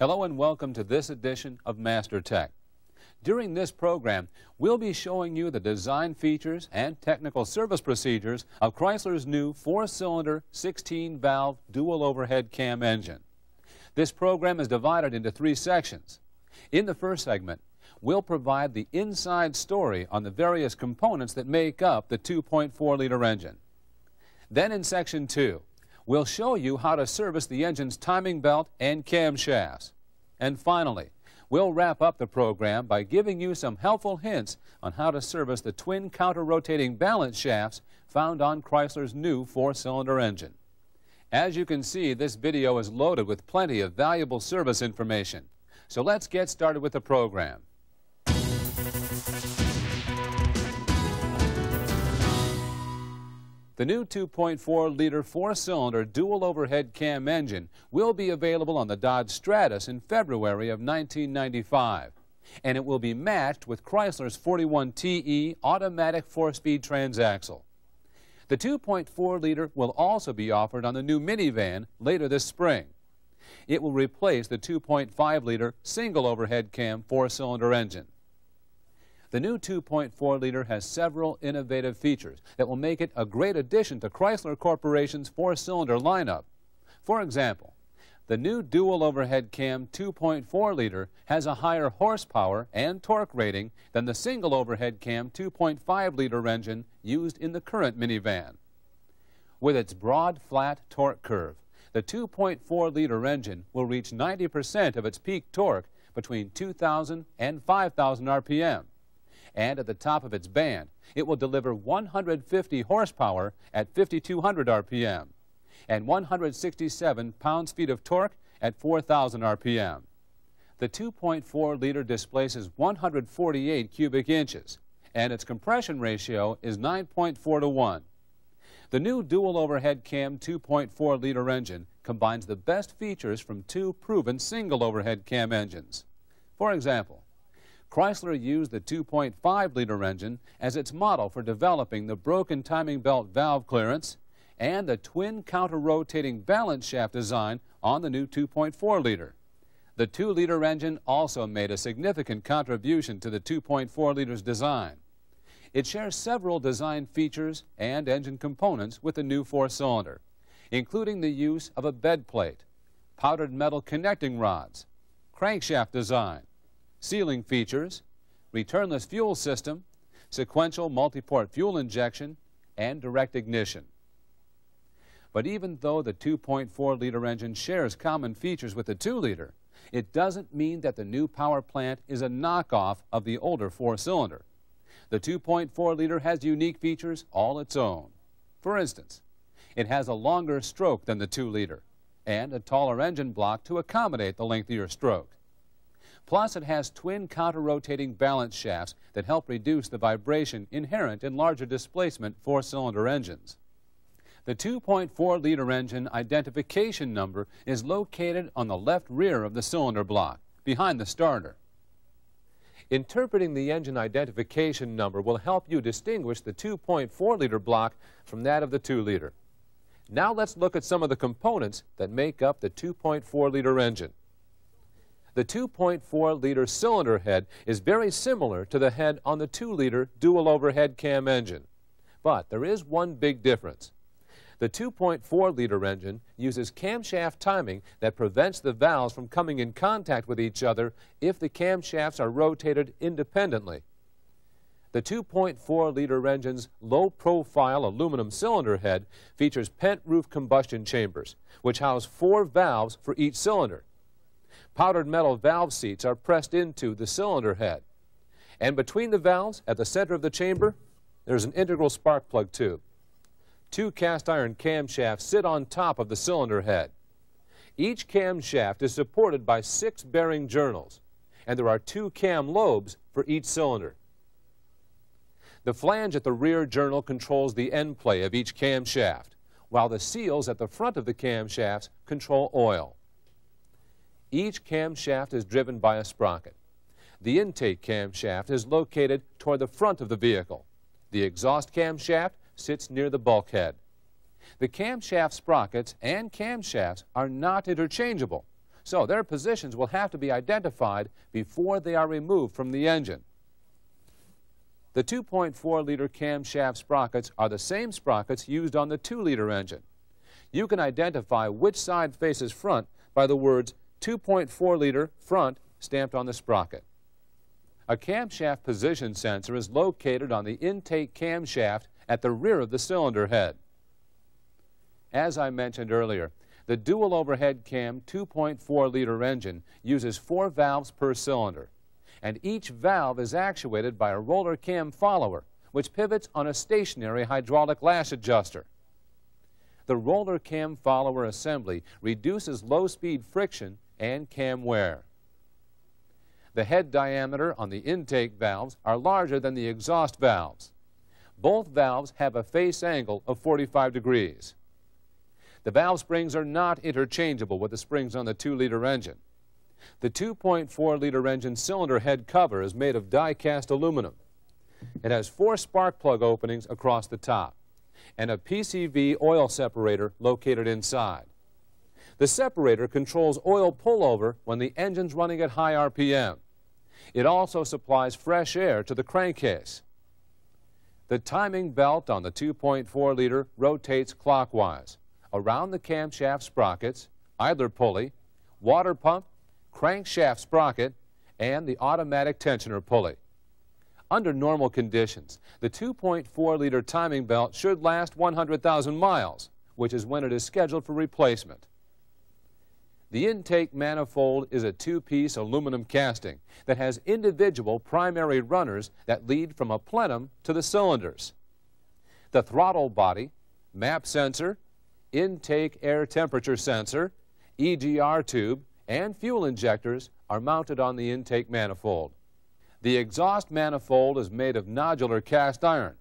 Hello and welcome to this edition of Master Tech. During this program, we'll be showing you the design features and technical service procedures of Chrysler's new four-cylinder, 16-valve dual overhead cam engine. This program is divided into three sections. In the first segment, we'll provide the inside story on the various components that make up the 2.4-liter engine. Then in section two, we'll show you how to service the engine's timing belt and camshafts. And finally, we'll wrap up the program by giving you some helpful hints on how to service the twin counter-rotating balance shafts found on Chrysler's new four-cylinder engine. As you can see, this video is loaded with plenty of valuable service information. So let's get started with the program. The new 2.4-liter four-cylinder dual overhead cam engine will be available on the Dodge Stratus in February of 1995. And it will be matched with Chrysler's 41TE automatic four-speed transaxle. The 2.4-liter will also be offered on the new minivan later this spring. It will replace the 2.5-liter single overhead cam four-cylinder engine. The new 2.4-liter has several innovative features that will make it a great addition to Chrysler Corporation's four-cylinder lineup. For example, the new dual overhead cam 2.4-liter has a higher horsepower and torque rating than the single overhead cam 2.5-liter engine used in the current minivan. With its broad, flat torque curve, the 2.4-liter engine will reach 90% of its peak torque between 2,000 and 5,000 RPM and at the top of its band, it will deliver 150 horsepower at 5,200 RPM and 167 pounds-feet of torque at 4,000 RPM. The 2.4-liter displaces 148 cubic inches, and its compression ratio is 9.4 to 1. The new dual overhead cam 2.4-liter engine combines the best features from two proven single overhead cam engines. For example, Chrysler used the 2.5-liter engine as its model for developing the broken timing belt valve clearance and the twin counter-rotating balance shaft design on the new 2.4-liter. The 2-liter engine also made a significant contribution to the 2.4-liter's design. It shares several design features and engine components with the new four-cylinder, including the use of a bed plate, powdered metal connecting rods, crankshaft design, sealing features, returnless fuel system, sequential multi-port fuel injection, and direct ignition. But even though the 2.4-liter engine shares common features with the 2-liter, it doesn't mean that the new power plant is a knockoff of the older four-cylinder. The 2.4-liter has unique features all its own. For instance, it has a longer stroke than the 2-liter and a taller engine block to accommodate the lengthier stroke. Plus, it has twin counter-rotating balance shafts that help reduce the vibration inherent in larger displacement four-cylinder engines. The 2.4-liter engine identification number is located on the left rear of the cylinder block, behind the starter. Interpreting the engine identification number will help you distinguish the 2.4-liter block from that of the 2-liter. Now let's look at some of the components that make up the 2.4-liter engine. The 2.4-liter cylinder head is very similar to the head on the 2-liter dual overhead cam engine. But there is one big difference. The 2.4-liter engine uses camshaft timing that prevents the valves from coming in contact with each other if the camshafts are rotated independently. The 2.4-liter engine's low-profile aluminum cylinder head features pent roof combustion chambers, which house four valves for each cylinder. Powdered metal valve seats are pressed into the cylinder head. And between the valves, at the center of the chamber, there's an integral spark plug tube. Two cast iron camshafts sit on top of the cylinder head. Each camshaft is supported by six bearing journals, and there are two cam lobes for each cylinder. The flange at the rear journal controls the end play of each camshaft, while the seals at the front of the camshafts control oil. Each camshaft is driven by a sprocket. The intake camshaft is located toward the front of the vehicle. The exhaust camshaft sits near the bulkhead. The camshaft sprockets and camshafts are not interchangeable, so their positions will have to be identified before they are removed from the engine. The 2.4-liter camshaft sprockets are the same sprockets used on the 2-liter engine. You can identify which side faces front by the words 2.4-liter front stamped on the sprocket. A camshaft position sensor is located on the intake camshaft at the rear of the cylinder head. As I mentioned earlier, the dual overhead cam 2.4-liter engine uses four valves per cylinder, and each valve is actuated by a roller cam follower, which pivots on a stationary hydraulic lash adjuster. The roller cam follower assembly reduces low-speed friction and cam wear. The head diameter on the intake valves are larger than the exhaust valves. Both valves have a face angle of 45 degrees. The valve springs are not interchangeable with the springs on the 2-liter engine. The 2.4-liter engine cylinder head cover is made of die-cast aluminum. It has four spark plug openings across the top and a PCV oil separator located inside. The separator controls oil pullover when the engine's running at high RPM. It also supplies fresh air to the crankcase. The timing belt on the 2.4-liter rotates clockwise around the camshaft sprockets, idler pulley, water pump, crankshaft sprocket, and the automatic tensioner pulley. Under normal conditions, the 2.4-liter timing belt should last 100,000 miles, which is when it is scheduled for replacement. The intake manifold is a two-piece aluminum casting that has individual primary runners that lead from a plenum to the cylinders. The throttle body, map sensor, intake air temperature sensor, EGR tube, and fuel injectors are mounted on the intake manifold. The exhaust manifold is made of nodular cast iron.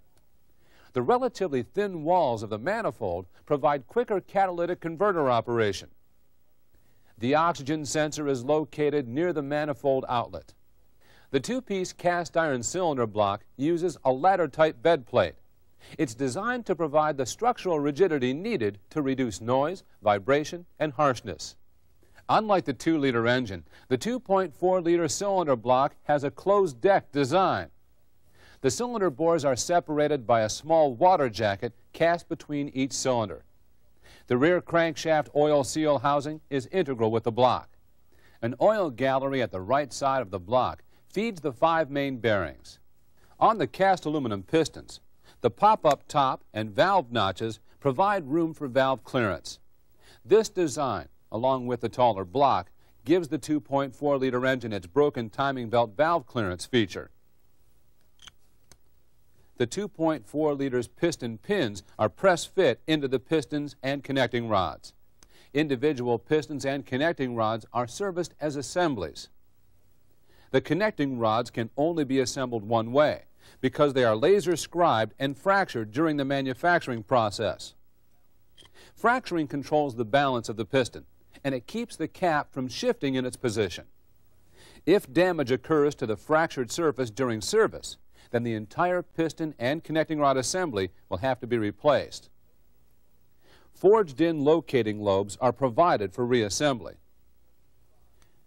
The relatively thin walls of the manifold provide quicker catalytic converter operation. The oxygen sensor is located near the manifold outlet. The two-piece cast iron cylinder block uses a ladder-type bed plate it's designed to provide the structural rigidity needed to reduce noise, vibration, and harshness. Unlike the 2-liter engine, the 2.4-liter cylinder block has a closed deck design. The cylinder bores are separated by a small water jacket cast between each cylinder. The rear crankshaft oil seal housing is integral with the block. An oil gallery at the right side of the block feeds the five main bearings. On the cast aluminum pistons, the pop-up top and valve notches provide room for valve clearance. This design, along with the taller block, gives the 2.4-liter engine its broken timing belt valve clearance feature. The 2.4 liters piston pins are press fit into the pistons and connecting rods. Individual pistons and connecting rods are serviced as assemblies. The connecting rods can only be assembled one way because they are laser scribed and fractured during the manufacturing process. Fracturing controls the balance of the piston, and it keeps the cap from shifting in its position. If damage occurs to the fractured surface during service, then the entire piston and connecting rod assembly will have to be replaced. Forged-in locating lobes are provided for reassembly.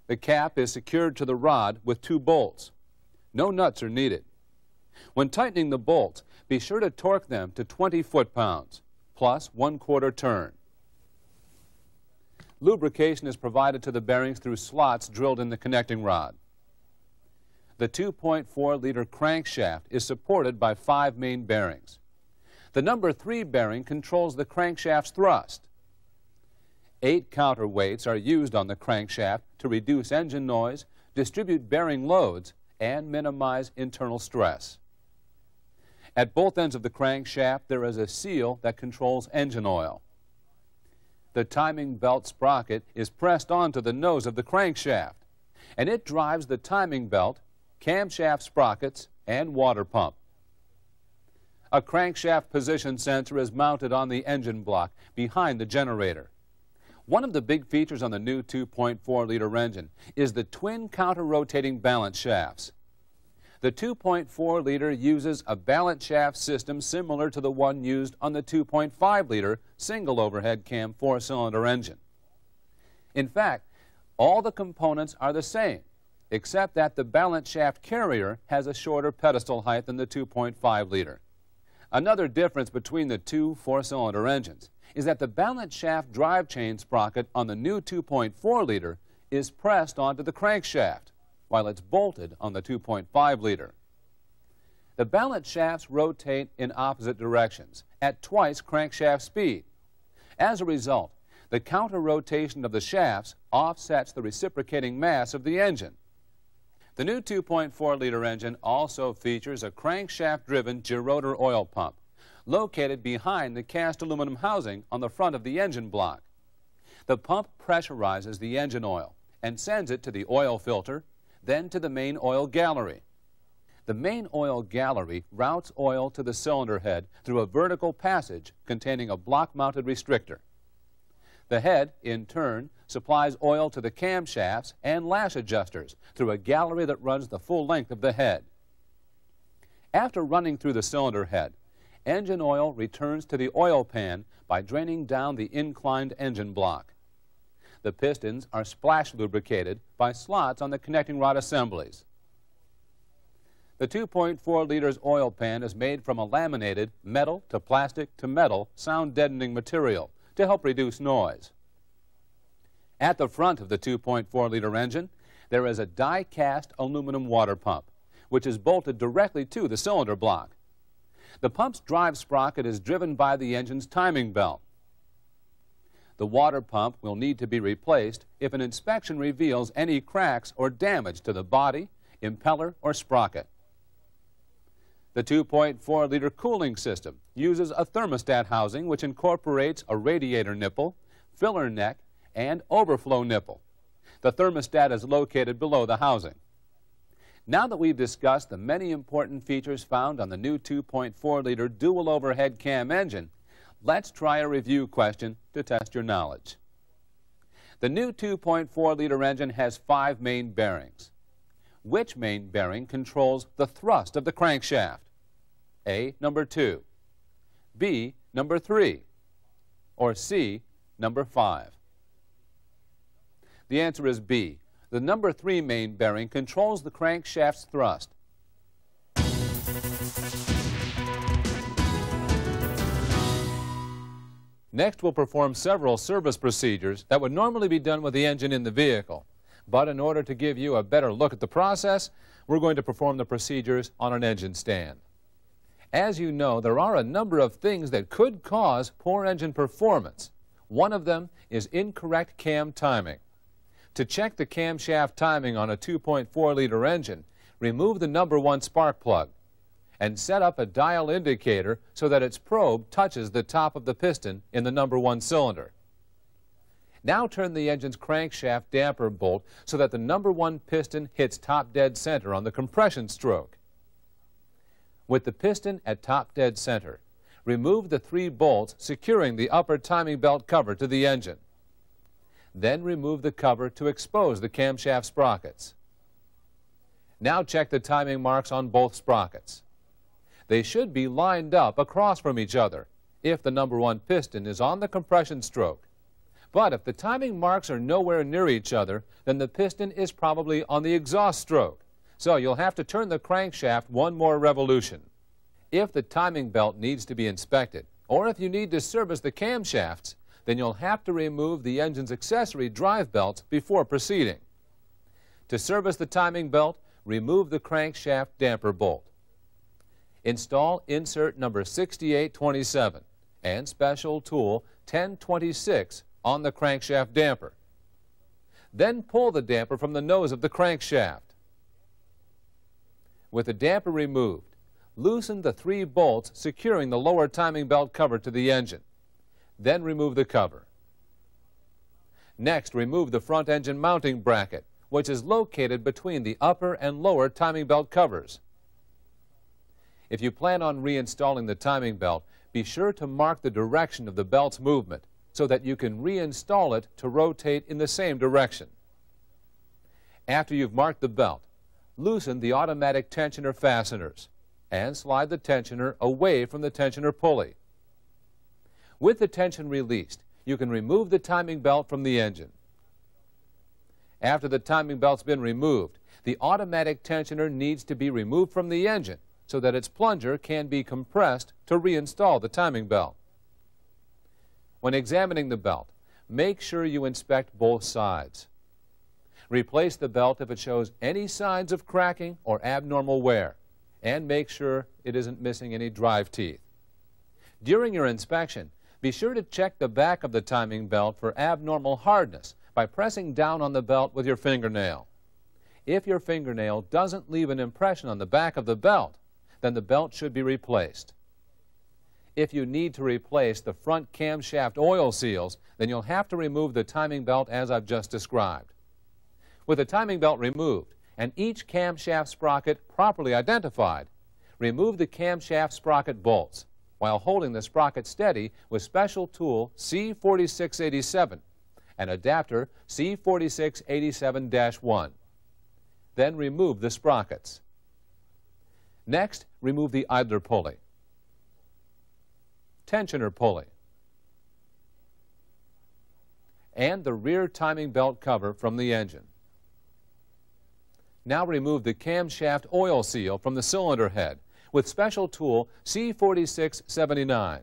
The cap is secured to the rod with two bolts. No nuts are needed. When tightening the bolts, be sure to torque them to 20 foot-pounds, plus one quarter turn. Lubrication is provided to the bearings through slots drilled in the connecting rod. The 2.4-liter crankshaft is supported by five main bearings. The number 3 bearing controls the crankshaft's thrust. Eight counterweights are used on the crankshaft to reduce engine noise, distribute bearing loads, and minimize internal stress. At both ends of the crankshaft, there is a seal that controls engine oil. The timing belt sprocket is pressed onto the nose of the crankshaft, and it drives the timing belt, camshaft sprockets, and water pump. A crankshaft position sensor is mounted on the engine block behind the generator. One of the big features on the new 2.4-liter engine is the twin counter-rotating balance shafts. The 2.4-liter uses a balance shaft system similar to the one used on the 2.5-liter single overhead cam four-cylinder engine. In fact, All the components are the same, except that the balance shaft carrier has a shorter pedestal height than the 2.5 liter. Another difference between the two four-cylinder engines is that the balance shaft drive chain sprocket on the new 2.4 liter is pressed onto the crankshaft, while it's bolted on the 2.5 liter. The balance shafts rotate in opposite directions at twice crankshaft speed. As a result, the counter rotation of the shafts offsets the reciprocating mass of the engine. The new 2.4 liter engine also features a crankshaft-driven gerotor oil pump located behind the cast aluminum housing on the front of the engine block. The pump pressurizes the engine oil and sends it to the oil filter, then to the main oil gallery. The main oil gallery routes oil to the cylinder head through a vertical passage containing a block-mounted restrictor. The head, in turn, supplies oil to the camshafts and lash adjusters through a gallery that runs the full length of the head. After running through the cylinder head, engine oil returns to the oil pan by draining down the inclined engine block. The pistons are splash lubricated by slots on the connecting rod assemblies. The 2.4 liters oil pan is made from a laminated metal to plastic to metal sound deadening material to help reduce noise. At the front of the 2.4 liter engine, there is a die-cast aluminum water pump, which is bolted directly to the cylinder block. The pump's drive sprocket is driven by the engine's timing belt. The water pump will need to be replaced if an inspection reveals any cracks or damage to the body, impeller, or sprocket. The 2.4 liter cooling system uses a thermostat housing which incorporates a radiator nipple, filler neck, and overflow nipple. The thermostat is located below the housing. Now that we've discussed the many important features found on the new 2.4 liter dual overhead cam engine, let's try a review question to test your knowledge. The new 2.4 liter engine has five main bearings. Which main bearing controls the thrust of the crankshaft? A, number 2, B, number 3, or C, number 5? The answer is B. The number 3 main bearing controls the crankshaft's thrust. Next, we'll perform several service procedures that would normally be done with the engine in the vehicle. But in order to give you a better look at the process, we're going to perform the procedures on an engine stand. As you know, there are a number of things that could cause poor engine performance. One of them is incorrect cam timing. To check the camshaft timing on a 2.4 liter engine, remove the number one spark plug and set up a dial indicator so that its probe touches the top of the piston in the number one cylinder. Now turn the engine's crankshaft damper bolt so that the number one piston hits top dead center on the compression stroke. With the piston at top dead center, remove the three bolts securing the upper timing belt cover to the engine. Then remove the cover to expose the camshaft sprockets. Now check the timing marks on both sprockets. They should be lined up across from each other if the number one piston is on the compression stroke. But if the timing marks are nowhere near each other, then the piston is probably on the exhaust stroke. So you'll have to turn the crankshaft one more revolution. If the timing belt needs to be inspected, or if you need to service the camshafts, then you'll have to remove the engine's accessory drive belts before proceeding. To service the timing belt, remove the crankshaft damper bolt. Install insert number 6827 and special tool 1026 on the crankshaft damper. Then pull the damper from the nose of the crankshaft. With the damper removed, loosen the three bolts securing the lower timing belt cover to the engine. Then remove the cover. Next, remove the front engine mounting bracket, which is located between the upper and lower timing belt covers. If you plan on reinstalling the timing belt, be sure to mark the direction of the belt's movement so that you can reinstall it to rotate in the same direction. After you've marked the belt, loosen the automatic tensioner fasteners and slide the tensioner away from the tensioner pulley. With the tension released, you can remove the timing belt from the engine. After the timing belt's been removed, the automatic tensioner needs to be removed from the engine so that its plunger can be compressed to reinstall the timing belt. When examining the belt, make sure you inspect both sides. Replace the belt if it shows any signs of cracking or abnormal wear, and make sure it isn't missing any drive teeth. During your inspection, be sure to check the back of the timing belt for abnormal hardness by pressing down on the belt with your fingernail. If your fingernail doesn't leave an impression on the back of the belt, then the belt should be replaced. If you need to replace the front camshaft oil seals, then you'll have to remove the timing belt as I've just described. With the timing belt removed and each camshaft sprocket properly identified, remove the camshaft sprocket bolts while holding the sprocket steady with special tool C4687 and adapter C4687-1. Then remove the sprockets. Next, remove the idler pulley, tensioner pulley, and the rear timing belt cover from the engine. Now remove the camshaft oil seal from the cylinder head with special tool C4679.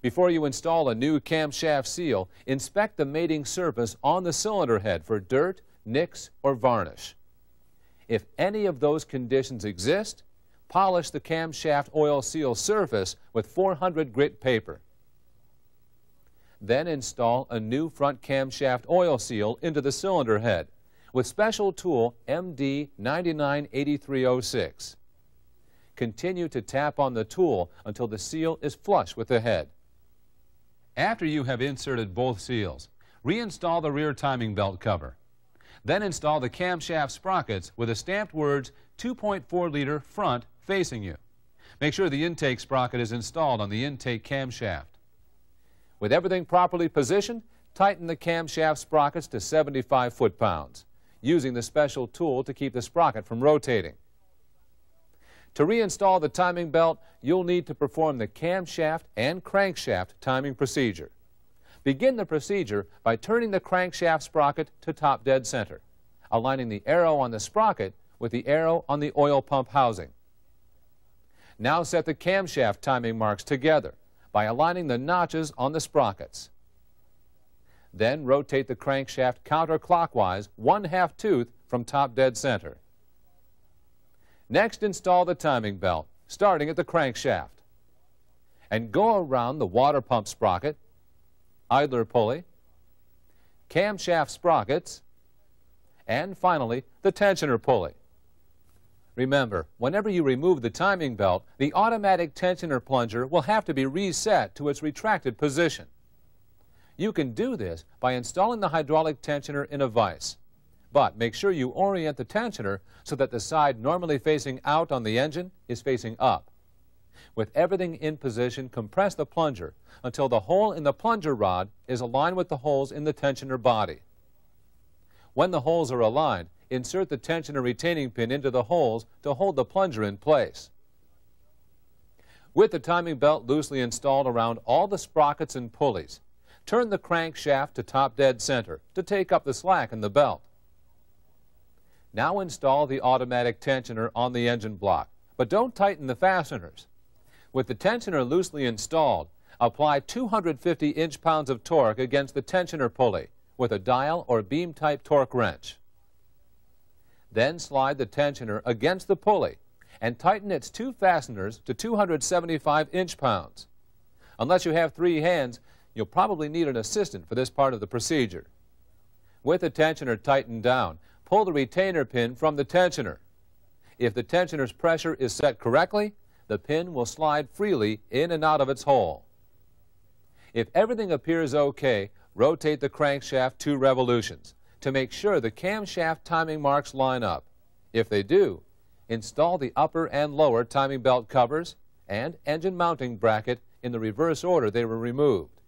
Before you install a new camshaft seal, inspect the mating surface on the cylinder head for dirt, nicks, or varnish. If any of those conditions exist, polish the camshaft oil seal surface with 400 grit paper. Then install a new front camshaft oil seal into the cylinder head with special tool MD998306 continue to tap on the tool until the seal is flush with the head. After you have inserted both seals, reinstall the rear timing belt cover. Then install the camshaft sprockets with the stamped words 2.4 liter front facing you. Make sure the intake sprocket is installed on the intake camshaft. With everything properly positioned, tighten the camshaft sprockets to 75 foot-pounds, using the special tool to keep the sprocket from rotating. To reinstall the timing belt, you'll need to perform the camshaft and crankshaft timing procedure. Begin the procedure by turning the crankshaft sprocket to top dead center, aligning the arrow on the sprocket with the arrow on the oil pump housing. Now set the camshaft timing marks together by aligning the notches on the sprockets. Then rotate the crankshaft counterclockwise one half tooth from top dead center. Next, install the timing belt, starting at the crankshaft. And go around the water pump sprocket, idler pulley, camshaft sprockets, and finally, the tensioner pulley. Remember, whenever you remove the timing belt, the automatic tensioner plunger will have to be reset to its retracted position. You can do this by installing the hydraulic tensioner in a vise. But make sure you orient the tensioner so that the side normally facing out on the engine is facing up. With everything in position, compress the plunger until the hole in the plunger rod is aligned with the holes in the tensioner body. When the holes are aligned, insert the tensioner retaining pin into the holes to hold the plunger in place. With the timing belt loosely installed around all the sprockets and pulleys, turn the crankshaft to top dead center to take up the slack in the belt. Now install the automatic tensioner on the engine block, but don't tighten the fasteners. With the tensioner loosely installed, apply 250 inch-pounds of torque against the tensioner pulley with a dial or beam-type torque wrench. Then slide the tensioner against the pulley and tighten its two fasteners to 275 inch-pounds. Unless you have three hands, you'll probably need an assistant for this part of the procedure. With the tensioner tightened down, pull the retainer pin from the tensioner. If the tensioner's pressure is set correctly, the pin will slide freely in and out of its hole. If everything appears okay, rotate the crankshaft two revolutions to make sure the camshaft timing marks line up. If they do, install the upper and lower timing belt covers and engine mounting bracket in the reverse order they were removed.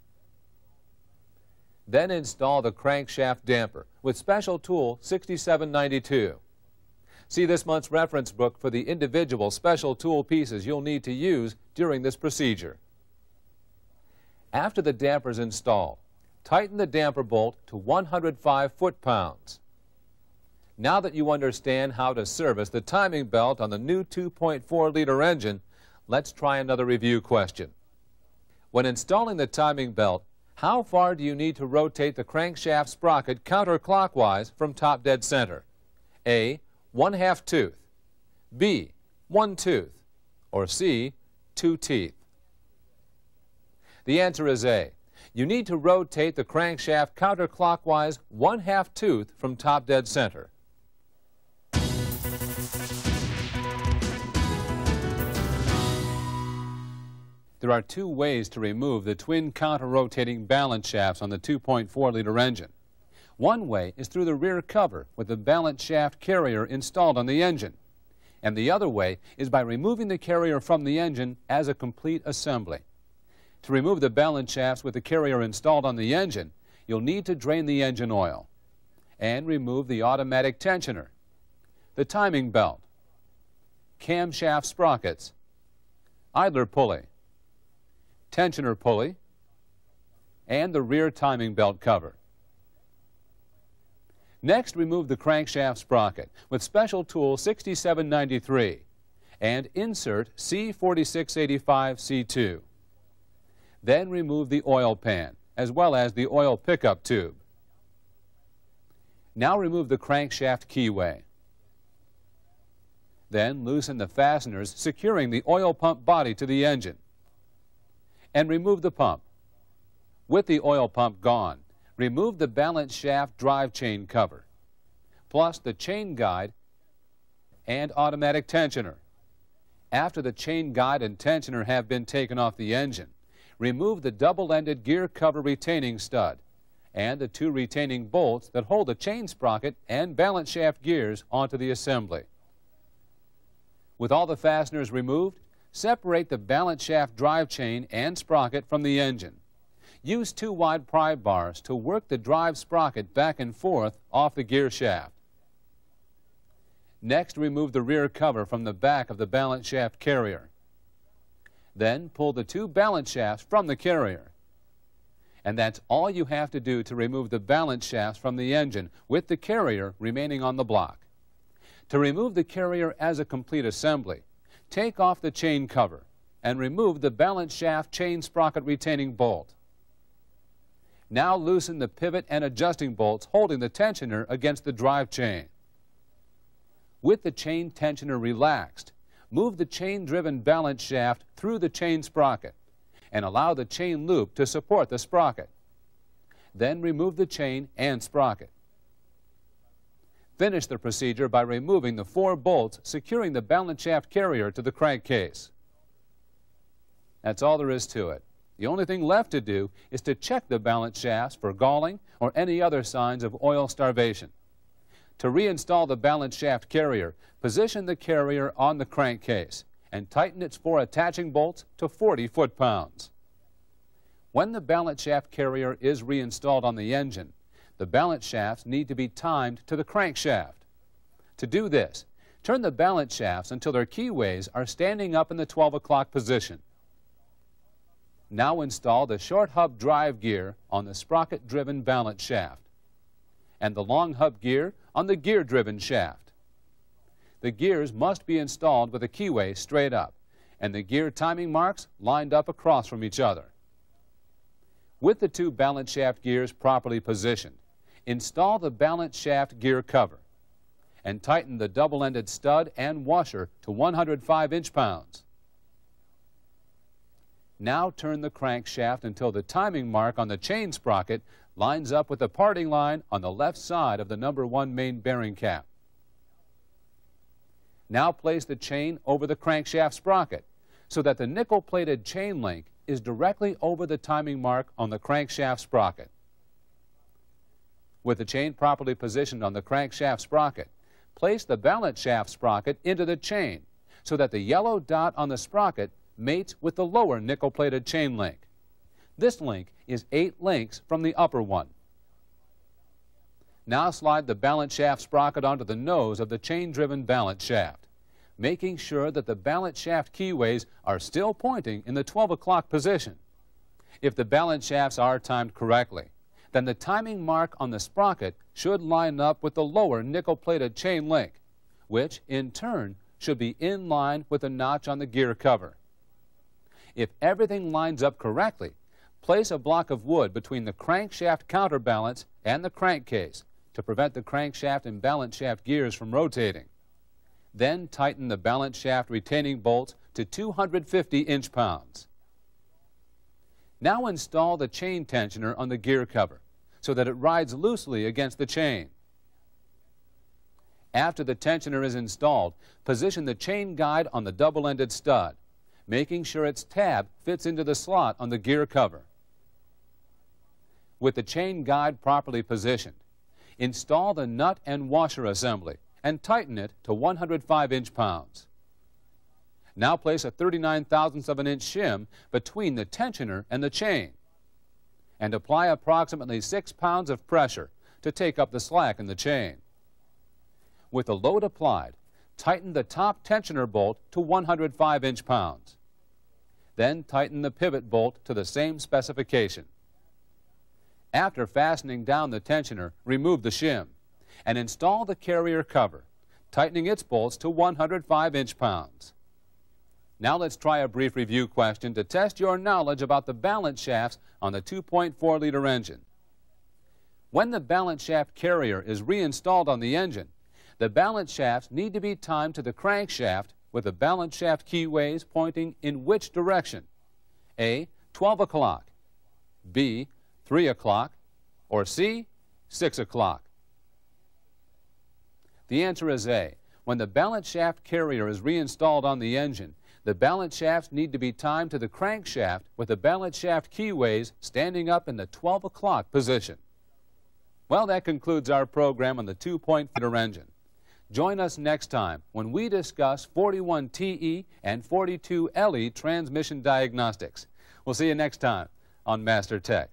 Then install the crankshaft damper with special tool 6792. See this month's reference book for the individual special tool pieces you'll need to use during this procedure. After the damper is installed, tighten the damper bolt to 105 foot-pounds. Now that you understand how to service the timing belt on the new 2.4-liter engine, let's try another review question. When installing the timing belt, how far do you need to rotate the crankshaft sprocket counterclockwise from top dead center? A. One half tooth. B. One tooth. Or C. Two teeth. The answer is A. You need to rotate the crankshaft counterclockwise one half tooth from top dead center. There are two ways to remove the twin counter-rotating balance shafts on the 2.4-liter engine. One way is through the rear cover with the balance shaft carrier installed on the engine. And the other way is by removing the carrier from the engine as a complete assembly. To remove the balance shafts with the carrier installed on the engine, you'll need to drain the engine oil and remove the automatic tensioner, the timing belt, camshaft sprockets, idler pulley, tensioner pulley, and the rear timing belt cover. Next, remove the crankshaft sprocket with special tool 6793 and insert C4685C2. Then remove the oil pan as well as the oil pickup tube. Now remove the crankshaft keyway. Then loosen the fasteners securing the oil pump body to the engine and remove the pump. With the oil pump gone, remove the balance shaft drive chain cover, plus the chain guide and automatic tensioner. After the chain guide and tensioner have been taken off the engine, remove the double-ended gear cover retaining stud and the two retaining bolts that hold the chain sprocket and balance shaft gears onto the assembly. With all the fasteners removed, Separate the balance shaft drive chain and sprocket from the engine. Use two wide pry bars to work the drive sprocket back and forth off the gear shaft. Next, remove the rear cover from the back of the balance shaft carrier. Then pull the two balance shafts from the carrier. And that's all you have to do to remove the balance shafts from the engine with the carrier remaining on the block. To remove the carrier as a complete assembly, Take off the chain cover and remove the balance shaft chain sprocket retaining bolt. Now loosen the pivot and adjusting bolts holding the tensioner against the drive chain. With the chain tensioner relaxed, move the chain-driven balance shaft through the chain sprocket and allow the chain loop to support the sprocket. Then remove the chain and sprocket. Finish the procedure by removing the four bolts securing the balance shaft carrier to the crankcase. That's all there is to it. The only thing left to do is to check the balance shafts for galling or any other signs of oil starvation. To reinstall the balance shaft carrier, position the carrier on the crankcase and tighten its four attaching bolts to 40 foot-pounds. When the balance shaft carrier is reinstalled on the engine, the balance shafts need to be timed to the crankshaft. To do this, turn the balance shafts until their keyways are standing up in the 12 o'clock position. Now install the short hub drive gear on the sprocket-driven balance shaft and the long hub gear on the gear-driven shaft. The gears must be installed with the keyway straight up and the gear timing marks lined up across from each other. With the two balance shaft gears properly positioned, Install the balance shaft gear cover and tighten the double-ended stud and washer to 105 inch-pounds. Now turn the crankshaft until the timing mark on the chain sprocket lines up with the parting line on the left side of the number one main bearing cap. Now place the chain over the crankshaft sprocket so that the nickel-plated chain link is directly over the timing mark on the crankshaft sprocket. With the chain properly positioned on the crankshaft sprocket, place the balance shaft sprocket into the chain so that the yellow dot on the sprocket mates with the lower nickel-plated chain link. This link is eight links from the upper one. Now slide the balance shaft sprocket onto the nose of the chain-driven balance shaft, making sure that the balance shaft keyways are still pointing in the 12 o'clock position. If the balance shafts are timed correctly, then the timing mark on the sprocket should line up with the lower nickel-plated chain link, which, in turn, should be in line with the notch on the gear cover. If everything lines up correctly, place a block of wood between the crankshaft counterbalance and the crankcase to prevent the crankshaft and balance shaft gears from rotating. Then tighten the balance shaft retaining bolts to 250 inch-pounds. Now install the chain tensioner on the gear cover so that it rides loosely against the chain. After the tensioner is installed, position the chain guide on the double-ended stud, making sure its tab fits into the slot on the gear cover. With the chain guide properly positioned, install the nut and washer assembly and tighten it to 105 inch-pounds. Now place a 39 thousandths of an inch shim between the tensioner and the chain and apply approximately 6 pounds of pressure to take up the slack in the chain. With the load applied, tighten the top tensioner bolt to 105 inch-pounds. Then tighten the pivot bolt to the same specification. After fastening down the tensioner, remove the shim and install the carrier cover, tightening its bolts to 105 inch-pounds. Now let's try a brief review question to test your knowledge about the balance shafts on the 2.4-liter engine. When the balance shaft carrier is reinstalled on the engine, the balance shafts need to be timed to the crankshaft with the balance shaft keyways pointing in which direction? A. 12 o'clock, B. 3 o'clock, or C. 6 o'clock? The answer is A. When the balance shaft carrier is reinstalled on the engine, the balance shafts need to be timed to the crankshaft with the balance shaft keyways standing up in the 12 o'clock position. Well, that concludes our program on the 2.4 engine. Join us next time when we discuss 41TE and 42LE transmission diagnostics. We'll see you next time on Master Tech.